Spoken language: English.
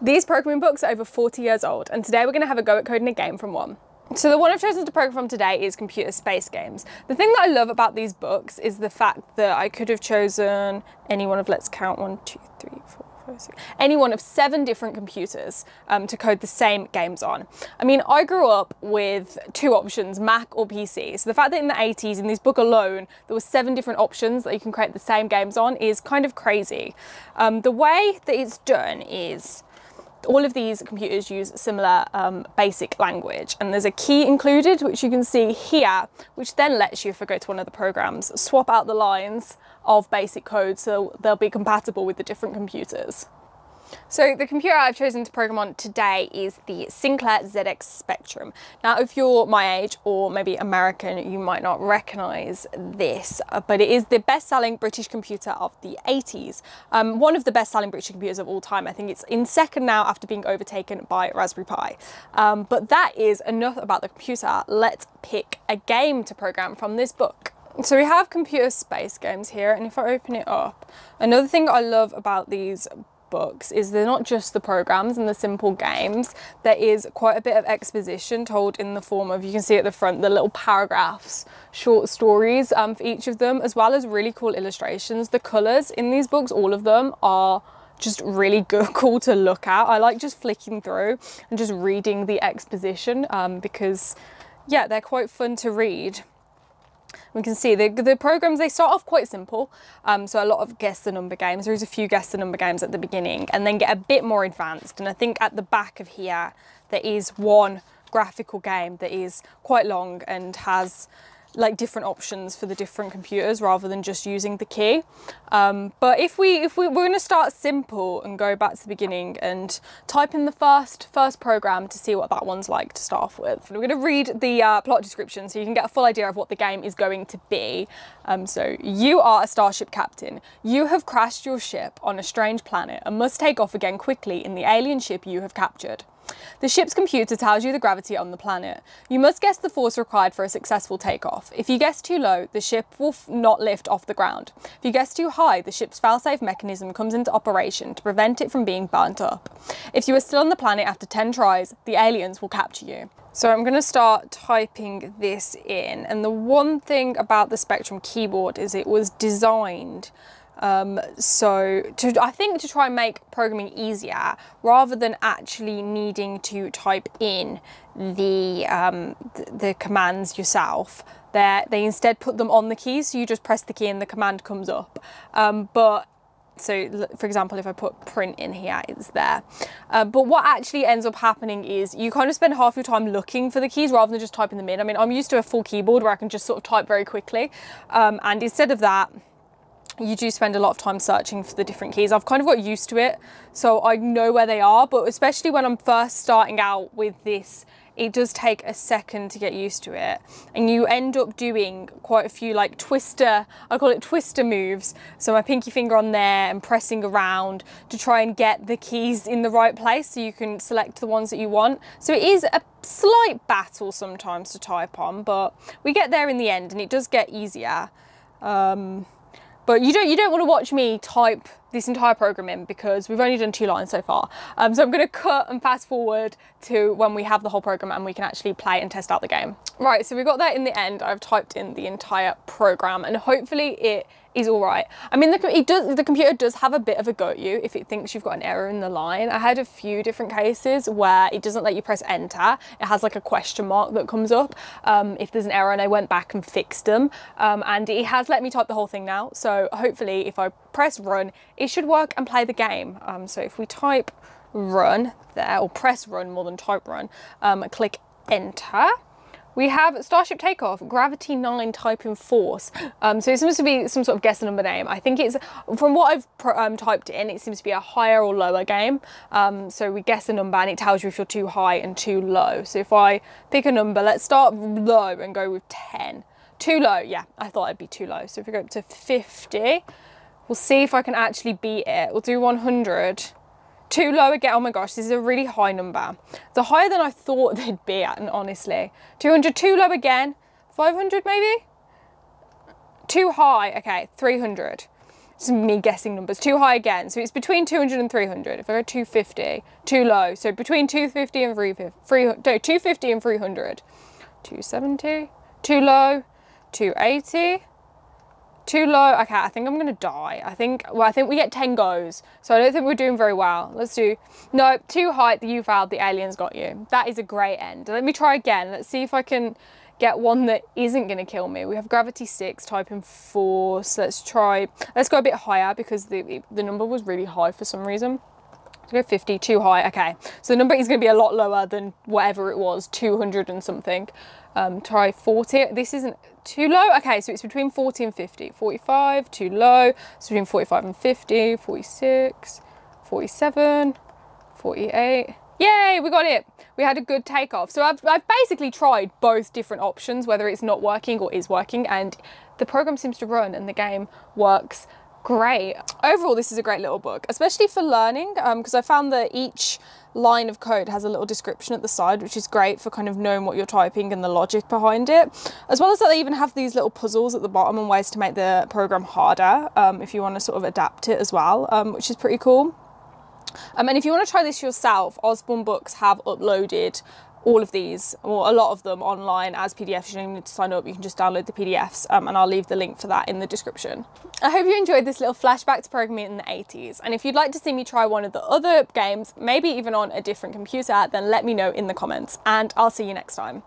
These programming books are over 40 years old, and today we're going to have a go at coding a game from one. So the one I've chosen to program from today is Computer Space Games. The thing that I love about these books is the fact that I could have chosen any one of, let's count, one, two, three, four, five, six, any one of seven different computers um, to code the same games on. I mean, I grew up with two options, Mac or PC. So the fact that in the 80s, in this book alone, there were seven different options that you can create the same games on is kind of crazy. Um, the way that it's done is all of these computers use similar um, basic language and there's a key included which you can see here which then lets you if I go to one of the programs swap out the lines of basic code so they'll be compatible with the different computers. So the computer I've chosen to program on today is the Sinclair ZX Spectrum. Now if you're my age or maybe American you might not recognise this uh, but it is the best-selling British computer of the 80s. Um, one of the best-selling British computers of all time. I think it's in second now after being overtaken by Raspberry Pi. Um, but that is enough about the computer. Let's pick a game to program from this book. So we have computer space games here and if I open it up, another thing I love about these books is they're not just the programs and the simple games there is quite a bit of exposition told in the form of you can see at the front the little paragraphs short stories um, for each of them as well as really cool illustrations the colors in these books all of them are just really good, cool to look at. I like just flicking through and just reading the exposition um, because yeah, they're quite fun to read. We can see the, the programs, they start off quite simple. Um, so a lot of guess the number games. There's a few guess the number games at the beginning and then get a bit more advanced. And I think at the back of here, there is one graphical game that is quite long and has like different options for the different computers rather than just using the key. Um, but if we if we, we're going to start simple and go back to the beginning and type in the first first program to see what that one's like to start off with. And we're going to read the uh, plot description so you can get a full idea of what the game is going to be. Um, so you are a starship captain. You have crashed your ship on a strange planet and must take off again quickly in the alien ship you have captured. The ship's computer tells you the gravity on the planet. You must guess the force required for a successful takeoff. If you guess too low, the ship will not lift off the ground. If you guess too high, the ship's failsafe mechanism comes into operation to prevent it from being burnt up. If you are still on the planet after 10 tries, the aliens will capture you. So I'm going to start typing this in. And the one thing about the Spectrum keyboard is it was designed um, so to, I think to try and make programming easier rather than actually needing to type in the, um, the, the commands yourself, they instead put them on the keys. So you just press the key and the command comes up. Um, but so for example, if I put print in here, it's there. Uh, but what actually ends up happening is you kind of spend half your time looking for the keys rather than just typing them in. I mean, I'm used to a full keyboard where I can just sort of type very quickly. Um, and instead of that, you do spend a lot of time searching for the different keys. I've kind of got used to it, so I know where they are, but especially when I'm first starting out with this, it does take a second to get used to it. And you end up doing quite a few like twister, I call it twister moves. So my pinky finger on there and pressing around to try and get the keys in the right place so you can select the ones that you want. So it is a slight battle sometimes to type on, but we get there in the end and it does get easier. Um, but you don't, you don't want to watch me type this entire program in because we've only done two lines so far. Um, so I'm going to cut and fast forward to when we have the whole program and we can actually play and test out the game. Right, so we got there in the end. I've typed in the entire program and hopefully it is all right. I mean, the, does, the computer does have a bit of a go at you if it thinks you've got an error in the line. I had a few different cases where it doesn't let you press enter. It has like a question mark that comes up um, if there's an error and I went back and fixed them. Um, and it has let me type the whole thing now. So hopefully if I press run, it should work and play the game. Um, so if we type run there, or press run more than type run, um, click enter, we have Starship Takeoff, Gravity 9 type in force. Um, so it seems to be some sort of guess number name. I think it's, from what I've um, typed in, it seems to be a higher or lower game. Um, so we guess a number and it tells you if you're too high and too low. So if I pick a number, let's start low and go with 10. Too low, yeah, I thought it'd be too low. So if we go up to 50, we'll see if I can actually beat it. We'll do 100. Too low again. Oh my gosh, this is a really high number. The higher than I thought they'd be at, and honestly. 200, too low again. 500 maybe? Too high. Okay, 300. It's me guessing numbers. Too high again. So it's between 200 and 300. If I go 250, too low. So between 250 and 300, no, 250 and 300. 270, too low, 280, too low. Okay, I think I'm gonna die. I think, well, I think we get 10 goes. So I don't think we're doing very well. Let's do, no, too high, you failed, the aliens got you. That is a great end. Let me try again. Let's see if I can get one that isn't gonna kill me. We have gravity six, type in force. Let's try, let's go a bit higher because the, the number was really high for some reason. Go 50, too high, okay. So the number is gonna be a lot lower than whatever it was, 200 and something. Um, try 40, this isn't too low. Okay, so it's between 40 and 50. 45, too low. It's between 45 and 50, 46, 47, 48. Yay, we got it. We had a good takeoff. So I've, I've basically tried both different options, whether it's not working or is working, and the program seems to run and the game works great. Overall, this is a great little book, especially for learning, because um, I found that each line of code has a little description at the side, which is great for kind of knowing what you're typing and the logic behind it. As well as that they even have these little puzzles at the bottom and ways to make the program harder um, if you want to sort of adapt it as well, um, which is pretty cool. Um, and if you want to try this yourself, Usborne Books have uploaded all of these, or a lot of them online as PDFs. You don't need to sign up, you can just download the PDFs um, and I'll leave the link for that in the description. I hope you enjoyed this little flashback to programming in the 80s. And if you'd like to see me try one of the other games, maybe even on a different computer, then let me know in the comments and I'll see you next time.